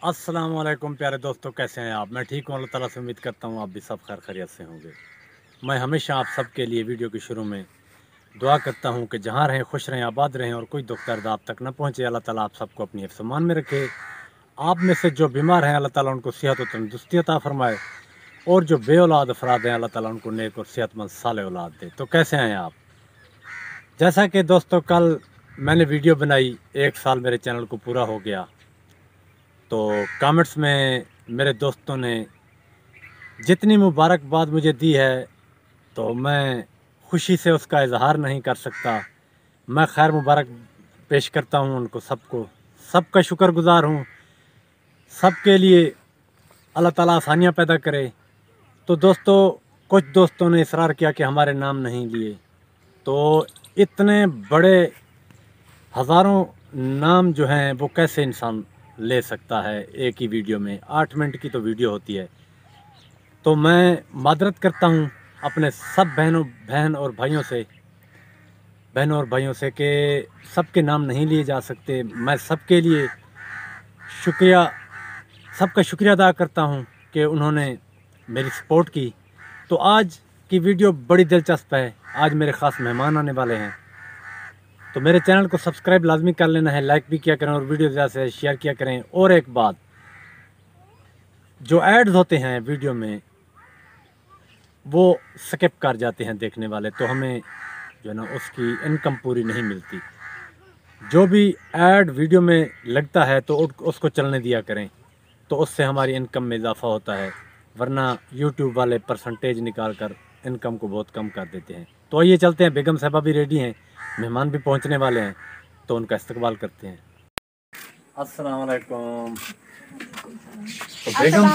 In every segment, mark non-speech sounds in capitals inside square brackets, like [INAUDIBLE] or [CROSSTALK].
वालेकुम प्यारे दोस्तों, कैसे हैं आप? मैं ठीक हूँ, अल्लाह ताला से उम्मीद करता हूँ आप भी सब खैर खैरियत से होंगे। मैं हमेशा आप सब के लिए वीडियो के शुरू में दुआ करता हूँ कि जहाँ रहें, खुश रहें, आबाद रहें और कोई दुख दर्द आप तक न पहुँचे। अल्लाह ताला आप सबको अपनी हिफ्समान में रखे। आप में से जो बीमार हैं, अल्लाह ताला उनको सेहत और तंदुरुस्ती अता फरमाए और जो बे औलाद अफराद हैं, अल्लाह ताला उनको नेक और सेहतमंद साल औलाद दे। तो कैसे हैं आप? जैसा कि दोस्तों, कल मैंने वीडियो बनाई, एक साल मेरे चैनल को पूरा हो गया। तो कमेंट्स में मेरे दोस्तों ने जितनी मुबारकबाद मुझे दी है तो मैं खुशी से उसका इजहार नहीं कर सकता। मैं खैर मुबारक पेश करता हूँ उनको सबको। सबका शुक्रगुजार हूँ। सबके लिए अल्लाह ताला आसानियाँ पैदा करे। तो दोस्तों, कुछ दोस्तों ने इसरार किया कि हमारे नाम नहीं लिए। तो इतने बड़े हज़ारों नाम जो हैं, वो कैसे इंसान ले सकता है एक ही वीडियो में। आठ मिनट की तो वीडियो होती है। तो मैं मादरत करता हूँ अपने सब बहनों, बहन और भाइयों से, बहनों और भाइयों से कि सबके नाम नहीं लिए जा सकते। मैं सबके लिए शुक्रिया, सबका शुक्रिया अदा करता हूँ कि उन्होंने मेरी सपोर्ट की। तो आज की वीडियो बड़ी दिलचस्प है। आज मेरे ख़ास मेहमान आने वाले हैं। तो मेरे चैनल को सब्सक्राइब लाजमी कर लेना है लाइक भी किया करें और वीडियो ज़्यादा से शेयर किया करें। और एक बात, जो एड्स होते हैं वीडियो में, वो स्किप कर जाते हैं देखने वाले तो हमें जो है ना, उसकी इनकम पूरी नहीं मिलती। जो भी एड वीडियो में लगता है तो उसको चलने दिया करें तो उससे हमारी इनकम में इजाफ़ा होता है, वरना यूट्यूब वाले परसेंटेज निकाल कर इनकम को बहुत कम कर देते हैं। तो आइए चलते हैं, बेगम साहबा भी रेडी हैं। मेहमान भी पहुँचने वाले हैं तो उनका इस्तकबाल करते हैं। अस्सलाम वालेकुम तो बेगम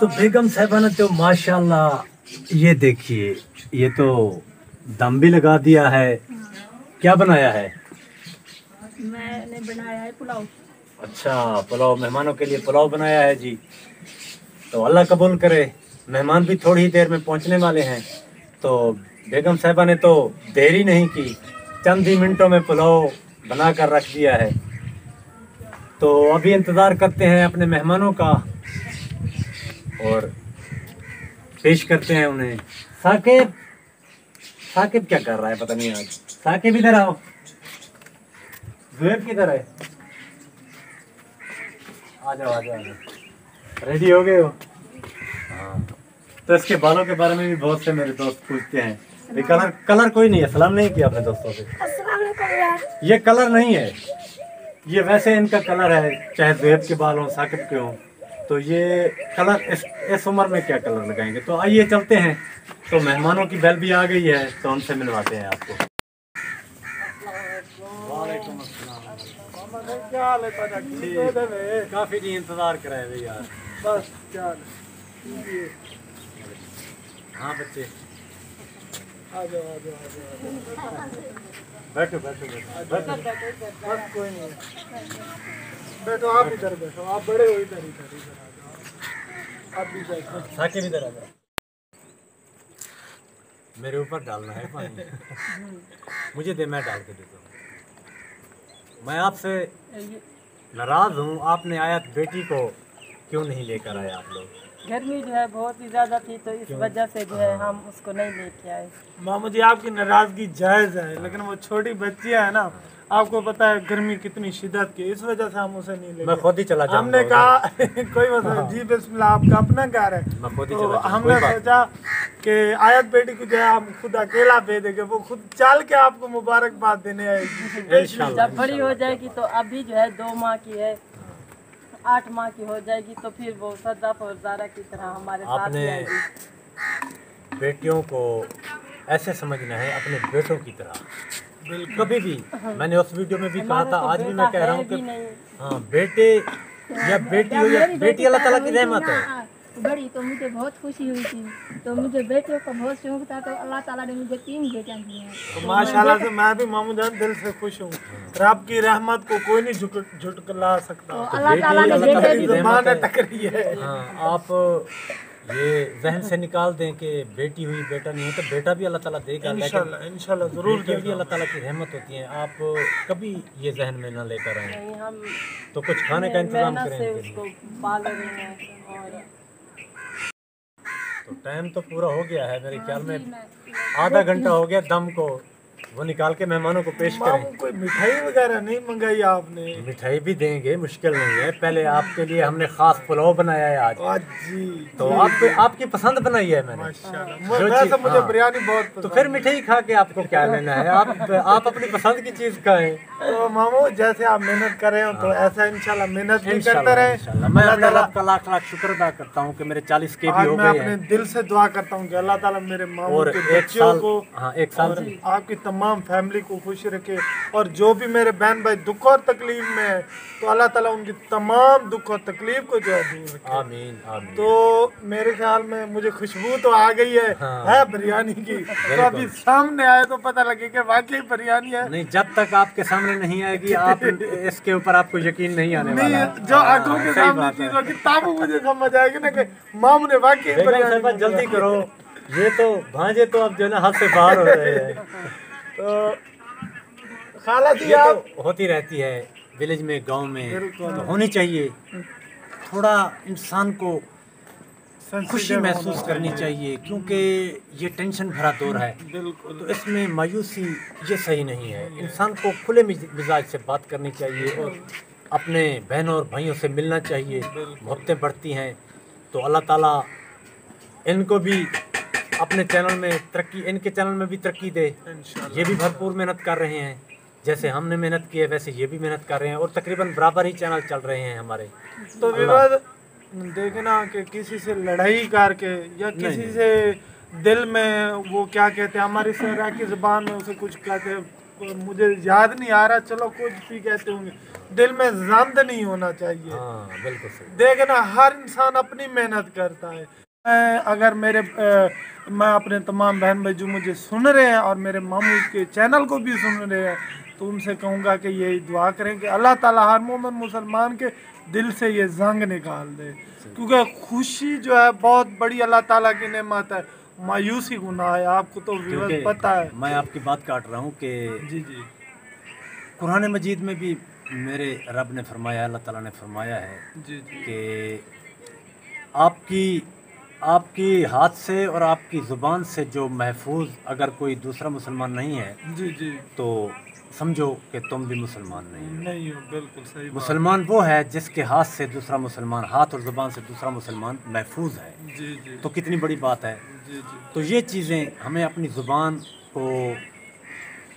तो बेगम साहबा ने तो माशाल्लाह ये देखिए ये तो दम भी लगा दिया है। क्या बनाया है? मैंने बनाया है पुलाव। अच्छा पुलाव मेहमानों के लिए पुलाव बनाया है जी। तो अल्लाह कबूल करे मेहमान भी थोड़ी ही देर में पहुँचने वाले हैं तो बेगम साहबा ने तो देरी नहीं की, चंद ही मिनटों में पुलाव बना कर रख दिया है। तो अभी इंतज़ार करते हैं अपने मेहमानों का और पेश करते हैं उन्हें। साकिब साकिब क्या कर रहा है, पता नहीं आज। साकिब इधर आओ। जुएब किधर है? आ जाओ आ जाओ आ जाओ। रेडी हो गए हो? हाँ। तो इसके बालों के बारे में भी बहुत से मेरे दोस्त पूछते हैं। ये कलर कलर कोई नहीं है सलाम नहीं किया अपने दोस्तों से। ये कलर नहीं है। ये वैसे इनका कलर है चाहे जुएब के बाल हों साकिब के हों। तो ये कलर इस इस उम्र में क्या कलर लगाएँगे? तो आइए चलते हैं। तो मेहमानों की बेल भी आ गई है तो उनसे मिलवाते हैं आपको। काफ़ी जी इंतज़ार कराए भाई यार। बस क्या हाँ बच्चे। आ जाओ आ जाओ आ जाओ बैठो। बैठो बैठो बैठो बस कोई नहीं। बैठो आप इधर बैठो। आप बड़े हो इधर इधर इधर आप भी बैठो। साकिब इधर आ जाओ। मेरे ऊपर डालना है पानी। मुझे दे मैं डाल के देता हूँ। मैं आपसे नाराज़ हूँ। आपने आयत बेटी को क्यों नहीं लेकर आए आप लोग? गर्मी जो है बहुत ही ज़्यादा थी तो इस वजह से जो है हम उसको नहीं लेके आए। मामू जी आपकी नाराज़गी जायज़ है लेकिन वो छोटी बच्चियाँ है ना आपको पता है गर्मी कितनी शिदत की इस वजह से हम उसे नहीं ले मैं खुद ही चला हमने कहा [LAUGHS] कोई मसला जी बिस्मिल्लाह आपका अपना घर है। मैं खुद ही तो चला हमने सोचा कि आयत बेटी को जो है हम खुद अकेला भेजेंगे वो खुद चल के आपको मुबारकबाद देने आएगी। [LAUGHS] जब बड़ी हो जाएगी तो अभी जो है दो माह की है आठ माह की हो जाएगी तो फिर वो सदा और जारा की तरह हमारे आपने साथ बेटियों को ऐसे समझना है अपने बेटों की तरह। कभी भी मैंने उस वीडियो में भी कहा था तो आज भी मैं कह रहा हूँ कि हाँ बेटे या बेटी हो या बेटी अल्लाह ताला की रहमत है। बड़ी तो मुझे बहुत खुशी हुई थी। तो मुझे बेटियों का बहुत शौक था तो अल्लाह ताला ने मुझे तीन बेटियाँ दी हैं। तो माशाल्लाह से मैं भी मामू जान दिल से खुश हूँ। रब की रहमत को कोई नहीं झुक झुटला सकता। तो अल्लाह ताला ने बेटे की है। टकरी है। हाँ आप ये जहन से निकाल दें कि बेटी हुई बेटा नहीं है तो बेटा भी अल्लाह ताला देगा इंशाल्लाह इंशाल्लाह ज़रूर भी अल्लाह ताला की रहमत होती हैं। आप कभी ये जहन में ना लेकर आए। तो कुछ खाने का इंतज़ाम करें से इनके लिए। उसको पाल रहे हैं और तो टाइम तो पूरा हो गया है मेरे ख्याल में। आधा घंटा हो गया दम को। वो निकाल के मेहमानों को पेश करें। कोई मिठाई वगैरह नहीं मंगाई आपने? मिठाई भी देंगे मुश्किल नहीं है। पहले आपके लिए हमने खास पुलाव बनाया है आज। आज जी तो आप आपकी पसंद बनाई है मैंने। माशाल्लाह। जो मुझे हाँ। बिरयानी बहुत तो फिर मिठाई खा के आपको क्या लेना है? आप आप अपनी पसंद की चीज़ खाएँ। तो मामू जैसे आप मेहनत कर रहे हो तो ऐसा इंशाल्लाह मेहनत भी करते रहे। मैं अल्लाह का लाख लाख शुक्र अदा करता हूँ कि मेरे चालीस के भी हो मैं गए अपने दिल से दुआ करता हूँ कि अल्लाह ताला मेरे मामू के बच्चों को हाँ एक साल आपकी तमाम फैमिली को खुश रखे और जो भी मेरे बहन भाई दुख और तकलीफ़ में है तो अल्लाह ताला उनकी तमाम दुख और तकलीफ़ को जो है दूर रखे। आमीन आमीन। तो मेरे ख्याल में मुझे खुशबू तो आ गई है हाँ। है बिरयानी की। तो अभी सामने आए तो पता लगे कि वाकई बिरयानी है। नहीं जब तक आपके सामने नहीं आएगी आप इसके ऊपर आपको यकीन नहीं आने नहीं है। जो आँखों के सामने है। चीज़ होगी तब मुझे समझ आएगी ना कि मामू ने वाकई जल्दी करो। ये तो भांजे तो अब जो है ना हाथ से बाहर हो रहे हैं। [LAUGHS] तो खाला जी आप तो होती रहती है विलेज में गाँव में तो होनी चाहिए। थोड़ा इंसान को खुशी महसूस करनी चाहिए क्योंकि ये टेंशन भरा दौर है। तो इसमें मायूसी ये सही नहीं है। इंसान को खुले मिजाज से बात करनी चाहिए और अपने बहनों और भाइयों से मिलना चाहिए। मोहब्बतें बढ़ती हैं तो अल्लाह ताला इनको भी अपने चैनल में तरक्की इनके चैनल में भी तरक्की दे। ये भी भरपूर मेहनत कर रहे हैं। जैसे हमने मेहनत की है वैसे ये भी मेहनत कर रहे हैं और तकरीबन बराबर ही चैनल चल रहे हैं हमारे। तो विवाद देखना कि किसी से लड़ाई करके या किसी से दिल में वो क्या कहते हैं हमारी सहरा की ज़ुबान में उसे कुछ कहते हैं मुझे याद नहीं आ रहा चलो कुछ भी कहते होंगे। दिल में जंद नहीं होना चाहिए। हाँ बिल्कुल देखना हर इंसान अपनी मेहनत करता है। मैं अगर मेरे अ, मैं अपने तमाम बहन भाई जो मुझे सुन रहे हैं और मेरे मामू के चैनल को भी सुन रहे हैं तो उनसे कहूँगा कि ये दुआ करें कि अल्लाह ताला हर मोमन मुसलमान के दिल से ये जंग निकाल दे। क्योंकि खुशी जो है बहुत बड़ी अल्लाह ताला की नेमत है। मायूसी गुनाह है आपको तो पता है। मैं आपकी बात काट रहा हूँ कि जी जी। कुरान मजीद में भी मेरे रब ने फरमाया अल्लाह ताला ने फरमाया है जी जी। कि आपकी आपकी हाथ से और आपकी ज़ुबान से जो महफूज अगर कोई दूसरा मुसलमान नहीं है जी जी। तो समझो कि तुम भी मुसलमान नहीं हो। नहीं हो बिल्कुल सही मुसलमान वो है जिसके हाथ से दूसरा मुसलमान हाथ और ज़ुबान से दूसरा मुसलमान महफूज है। जी जी। तो कितनी बड़ी बात है। जी जी। तो ये चीज़ें हमें अपनी ज़ुबान को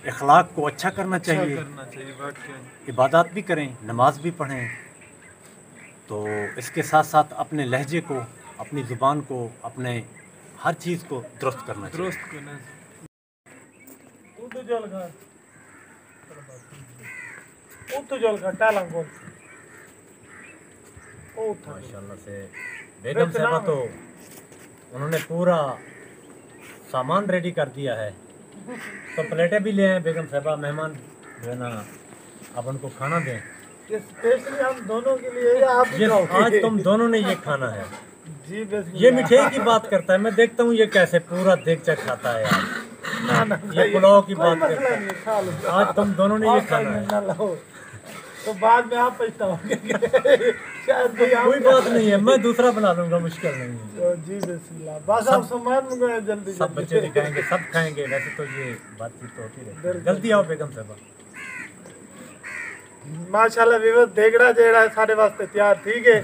इखलाक को अच्छा करना अच्छा चाहिए। करना चाहिए इबादत भी करें नमाज़ भी पढ़ें। तो इसके साथ साथ अपने लहजे को अपनी ज़ुबान को अपने हर चीज़ को दुरुस्त करना दुरुस्त करना माशाल्लाह से बेगम साहबा तो उन्होंने पूरा सामान रेडी कर दिया है। तो प्लेटें भी ले आए बेगम साहबा मेहमान जो है ना अब उनको खाना दें। स्पेशली हम दोनों के लिए आप आज तुम दोनों ने ये खाना है। ये मिठाई की बात करता है मैं देखता हूँ ये कैसे पूरा देख चक खाता है यार। ना ना ये पुलाव की बात करता है। आज तुम दोनों ने ये खाना है। तो बाद में आप पछताओगे। [LAUGHS] कोई बात नहीं है मैं दूसरा बना लूँगा मुश्किल नहीं है। तो जी बस आप सामान मंगाए जल्दी सब बच्चे दिखाएँगे सब खाएँगे। वैसे तो ये बातचीत तो होती रहे है। जल्दी आओ बेगम साहब। माशाल्लाह विवर देगड़ा जेड़ा सारे वास्ते तैयार ठीक है?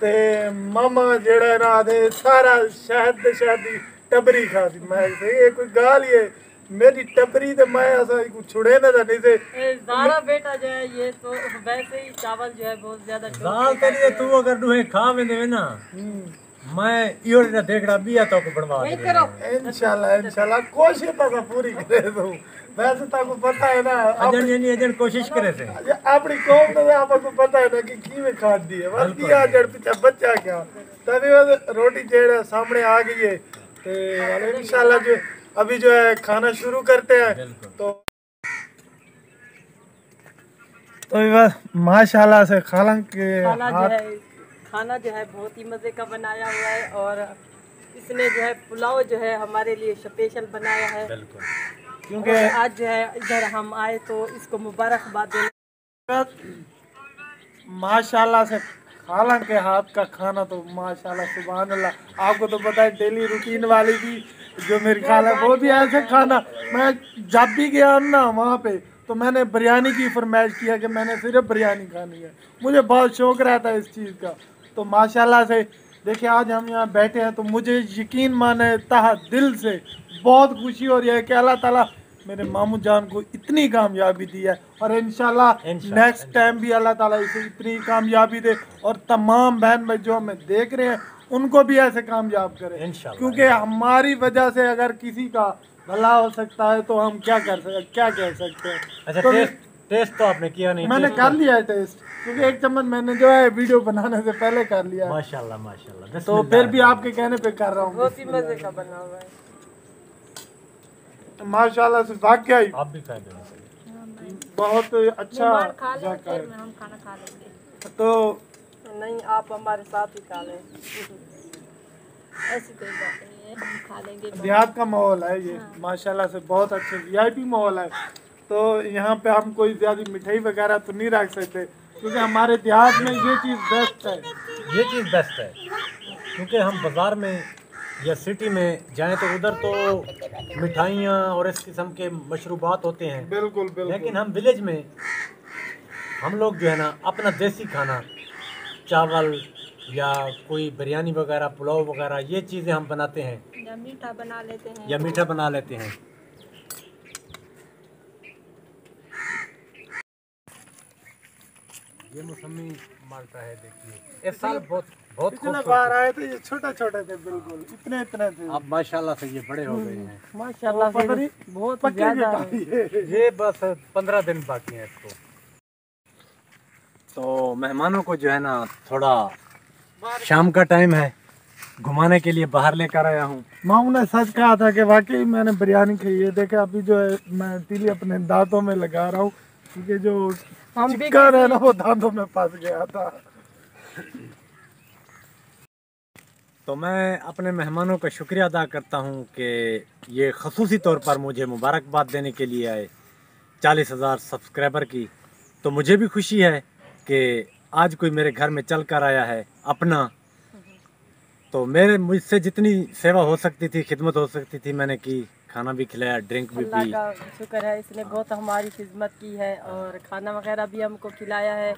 ਤੇ ਮਾਮਾ ਜਿਹੜਾ ਨਾ ਆਦੇ ਸਾਰਾ ਸ਼ਹਿਦ ਦੇ ਸ਼ਹਿਦ ਦੀ ਟਬਰੀ ਖਾਦੀ ਮੈਂ ਕਿਹਾ, ਇਹ ਕੋਈ ਗਾਲ ਹੀ ਹੈ ਮੇਰੀ ਟਬਰੀ ਤੇ ਮੈਂ ਅਸਾਂ ਕੁ ਛੁੜੇ ਨਾ ਤਾਂ ਨਹੀਂ ਤੇ ए, ज़ारा बेटा जो है ये तो वैसे ही चावल जो है बहुत ज्यादा ठोक दाल तेरी तू अगर दुहे खा में देवे ना मैं इयो ना देखड़ा बिया तो को बनवा दे करो। इंशाल्लाह इंशाल्लाह कोशिश तो पूरी करे तो। वैसे तो आपको पता है ना अजन यानी अजन कोशिश करे से। अपनी कौम तो आपको पता है ना कि किਵੇਂ खाती है। बस दिया जड़ पीछे बच्चा क्या। तभी वो रोटी जेड़ा सामने आ गई है। ते इंशाल्लाह जो अभी जो है खाना शुरू करते हैं। तो तो बस माशाल्लाह से खाला के हाथ खाना जो है बहुत ही मज़े का बनाया हुआ है और इसने जो है पुलाव जो है हमारे लिए स्पेशल बनाया है। क्योंकि आज जो है इधर हम आए तो इसको मुबारकबाद देने माशाल्लाह से खाला के हाथ का खाना तो माशाल्लाह सुबहान अल्लाह आपको तो पता है डेली रूटीन वाली भी जो मेरी खाला है वो भी ऐसे खाना। मैं जब भी गया ना वहाँ पे तो मैंने बिरयानी की फरमाइश किया कि मैंने सिर्फ़ बिरयानी खानी है। मुझे बहुत शौक रहता है इस चीज़ का। तो माशाल्लाह से देखिए आज हम यहाँ बैठे हैं तो मुझे यकीन माने तहा दिल से बहुत खुशी हो रही है कि अल्लाह ताला मेरे मामू जान को इतनी कामयाबी दी है और इंशाल्लाह, नेक्स्ट टाइम भी अल्लाह ताला इसे इतनी कामयाबी दे और तमाम बहन भाई जो हमें देख रहे हैं उनको भी ऐसे कामयाब करें। क्योंकि हमारी वजह से अगर किसी का भला हो सकता है तो हम क्या कर सकते क्या कह सकते हैं? अच्छा तो टेस्ट तो आपने किया नहीं मैंने कर लिया है टेस्ट क्योंकि एक चम्मच मैंने जो है वीडियो बनाने से पहले कर लिया। माशाल्लाह माशाल्लाह तो फिर भी आपके कहने पे कर रहा हूँ। बहुत ही मज़े का बना हुआ है। माशाल्लाह से वाकई आप भी खाए बहुत अच्छा खा ले जायका फिर है। हम खाना खा लेंगे। तो नहीं आप हमारे साथ ही खा लें। ऐसी कोई बात नहीं है हम खा लेंगे। देहात का माहौल है ये। माशाल्लाह से बहुत अच्छे वीआईपी माहौल है। तो यहाँ पे हम कोई ज़्यादा मिठाई वगैरह तो नहीं रख सकते क्योंकि हमारे देहात में ये चीज़ बेस्ट है। ये चीज़ बेस्ट है क्योंकि हम बाज़ार में या सिटी में जाएँ तो उधर तो मिठाइयाँ और इस किस्म के मशरूबात होते हैं। बिल्कुल बिल्कुल। लेकिन हम विलेज में हम लोग जो है ना अपना देसी खाना चावल या कोई बिरयानी वगैरह पुलाव वगैरह ये चीज़ें हम बनाते हैं। या मीठा बना लेते हैं। या मीठा बना लेते हैं। ये मौसमी माल्टा है देखिए। इस साल बहुत बहुत इतने खूबसूरत बार आए थे ये छोटे छोटे थे बिल्कुल। इतने इतने थे। अब माशाल्लाह से ये बड़े हो गए हैं। माशाल्लाह से बहुत ज़्यादा। ये। बस पंद्रह दिन बाकी हैं इसको। तो मेहमानों को जो है ना थोड़ा शाम का टाइम है। घुमाने के लिए बाहर लेकर आया हूँ। मामू ने सच कहा था कि वाकई मैंने बिरयानी खाई है। देखे अभी जो है मैं तीली अपने दांतों में लगा रहा हूँ। क्योंकि जो हम चिक्कर है। ना वो दांतों में फंस गया था। तो मैं अपने मेहमानों का शुक्रिया अदा करता हूँ कि ये खसूसी तौर पर मुझे मुबारकबाद देने के लिए आए चालीस हज़ार सब्सक्राइबर की। तो मुझे भी खुशी है कि आज कोई मेरे घर में चल कर आया है अपना। तो मेरे मुझसे जितनी सेवा हो सकती थी खिदमत हो सकती थी मैंने की। खाना भी खिलाया ड्रिंक भी पी। का शुक्र है इसने बहुत हमारी खिदमत की है और खाना वगैरह भी हमको खिलाया है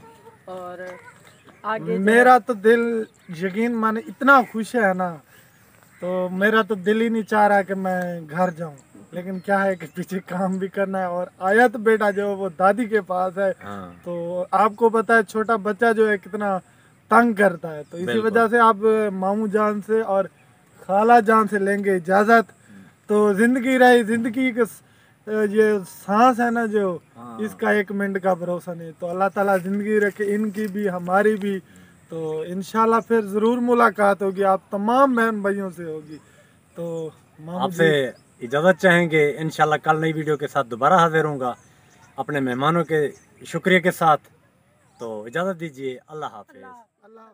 और आगे मेरा तो दिल यकीन माने इतना खुश है ना तो मेरा तो दिल ही नहीं चाह रहा कि मैं घर जाऊँ। लेकिन क्या है कि पीछे काम भी करना है और आया तो बेटा जो वो दादी के पास है हाँ। तो आपको पता है छोटा बच्चा जो है कितना तंग करता है। तो इसी वजह से आप मामू जान से और खाला जान से लेंगे इजाज़त। तो ज़िंदगी रही ज़िंदगी के ये सांस है ना जो हाँ। इसका एक मिनट का भरोसा नहीं। तो अल्लाह ताला ज़िंदगी रखे इनकी भी हमारी भी। तो इनशाला फिर ज़रूर मुलाकात होगी। आप तमाम बहन भाइयों से होगी। तो आपसे इजाज़त चाहेंगे। इंशाल्लाह कल नई वीडियो के साथ दोबारा हाजिर होऊँगा। अपने मेहमानों के शुक्रिया के साथ। तो इजाज़त दीजिए। अल्लाह हाफिज़। अल्लाह